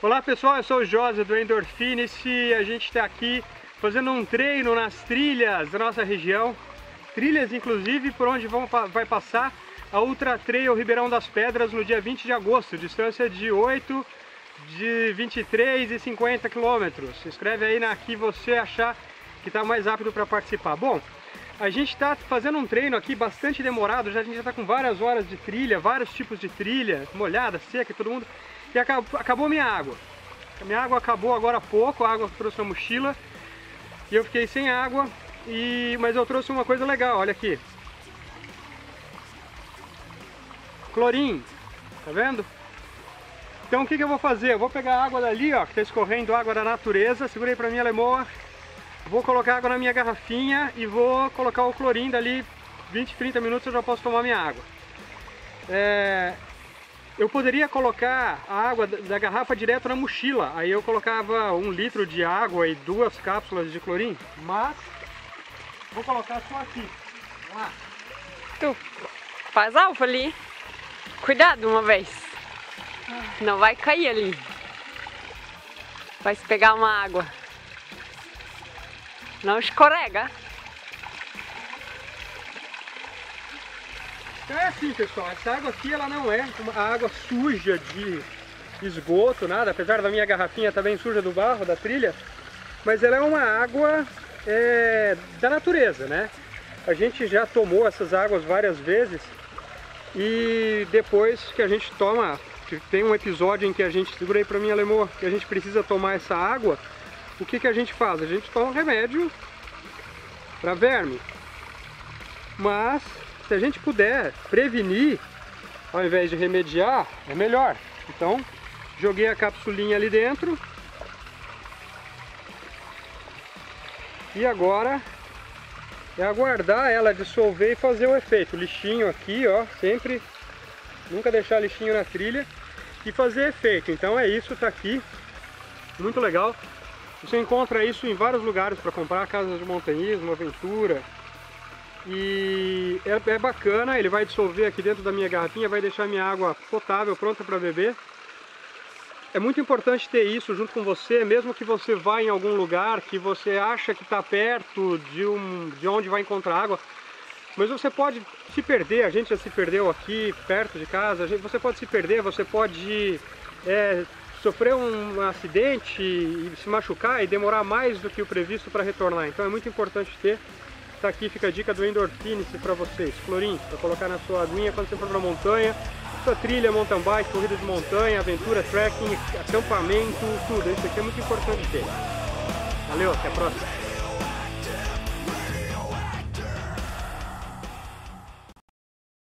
Olá pessoal, eu sou o Josa do Endorphinics e a gente está aqui fazendo um treino nas trilhas da nossa região. Trilhas inclusive por onde vão, vai passar a Ultra Trail Ribeirão das Pedras no dia 20 de agosto, distância de 8, de 23 e 50 quilômetros. Se inscreve aí na que você achar que está mais rápido para participar. Bom, a gente está fazendo um treino aqui bastante demorado, já, a gente já está com várias horas de trilha, vários tipos de trilha, molhada, seca, todo mundo. E acabou, acabou minha água. A minha água acabou agora há pouco, a água trouxe na mochila. E eu fiquei sem água, e, mas eu trouxe uma coisa legal, olha aqui. Clorim, tá vendo? Então o que, que eu vou fazer? Eu vou pegar a água dali, ó, que está escorrendo água da natureza, segura aí pra mim, Lemoa. Vou colocar água na minha garrafinha e vou colocar o clorim dali 20, 30 minutos eu já posso tomar minha água. É, eu poderia colocar a água da garrafa direto na mochila, aí eu colocava um litro de água e duas cápsulas de clorim, mas vou colocar só aqui. Vamos lá. Tu faz alfa ali. Cuidado uma vez. Não vai cair ali. Vai se pegar uma água. Não escorrega. É assim, pessoal, essa água aqui ela não é uma água suja de esgoto, nada, apesar da minha garrafinha estar tá bem suja do barro, da trilha, mas ela é uma água é, da natureza, né? A gente já tomou essas águas várias vezes e depois que a gente toma, tem um episódio em que a gente, segura aí pra mim, Alemô, que a gente precisa tomar essa água, o que, que a gente faz? A gente toma um remédio para verme. Mas se a gente puder prevenir, ao invés de remediar, é melhor. Então, joguei a capsulinha ali dentro. E agora é aguardar ela dissolver e fazer o efeito. Lixinho aqui, ó, sempre, nunca deixar lixinho na trilha e fazer efeito. Então é isso, tá aqui, muito legal. Você encontra isso em vários lugares para comprar, casas de montanhismo, aventura. E é, é, bacana, ele vai dissolver aqui dentro da minha garrafinha, vai deixar minha água potável, pronta para beber. É muito importante ter isso junto com você, mesmo que você vá em algum lugar que você acha que está perto de, um, de onde vai encontrar água, mas você pode se perder, a gente já se perdeu aqui perto de casa, você pode se perder, você pode é, sofrer um acidente e se machucar e demorar mais do que o previsto para retornar. Então é muito importante ter. Tá aqui fica a dica do Endorphinic para vocês. Clorim, para colocar na sua aguinha quando você for para montanha. Sua trilha, mountain bike, corrida de montanha, aventura, trekking, acampamento, tudo. Isso aqui é muito importante ter. Valeu, até a próxima.